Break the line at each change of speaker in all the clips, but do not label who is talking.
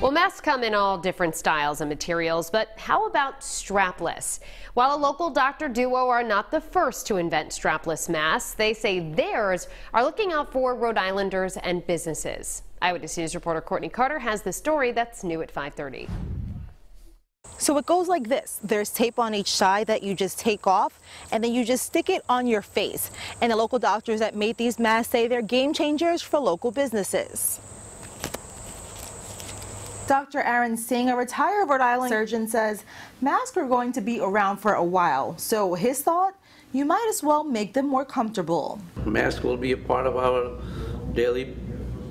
Well, masks come in all different styles and materials, but how about strapless? While a local doctor duo are not the first to invent strapless masks, they say theirs are looking out for Rhode Islanders and businesses. Eyewitness News reporter Courtney Carter has the story that's new at 530.
So it goes like this. There's tape on each side that you just take off and then you just stick it on your face. And the local doctors that made these masks say they're game changers for local businesses. Dr. Aaron Singh, a retired Rhode Island surgeon, says masks are going to be around for a while. So his thought, you might as well make them more comfortable.
Masks will be a part of our daily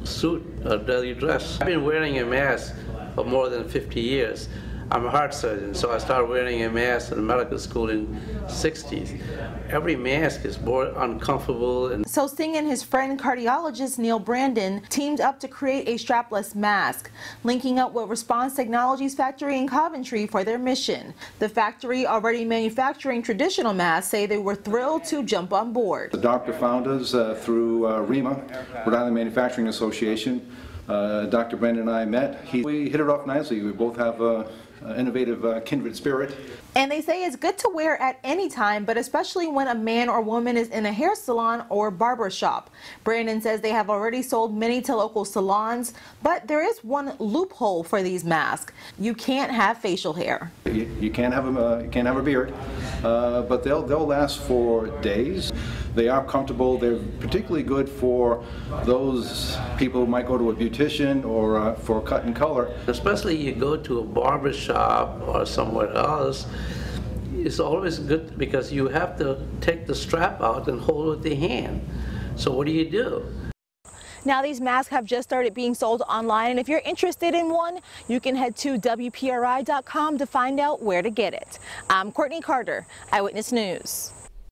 suit, our daily dress. I've been wearing a mask for more than 50 years. I'm a heart surgeon, so I started wearing a mask in medical school in 60s. Every mask is more uncomfortable. And
so Singh and his friend cardiologist Neil Brandon teamed up to create a strapless mask, linking up with Response Technologies factory in Coventry for their mission. The factory already manufacturing traditional masks say they were thrilled to jump on board.
The doctor found us uh, through uh, REMA, Rhode Island Manufacturing Association. Uh, Dr. Brandon and I met. He, we hit it off nicely. We both have a uh, innovative uh, kindred spirit.
And they say it's good to wear at any time, but especially when a man or woman is in a hair salon or barber shop. Brandon says they have already sold many to local salons, but there is one loophole for these masks. You can't have facial hair.
You, you can't have a uh, you can't have a beard, uh, but they'll they'll last for days. They are comfortable. They're particularly good for those people who might go to a beautician or uh, for cut and color.
Especially you go to a barber shop or somewhere else, it's always good because you have to take the strap out and hold it with the hand. So what do you do?
Now these masks have just started being sold online and if you're interested in one, you can head to WPRI.com to find out where to get it. I'm Courtney Carter, Eyewitness News.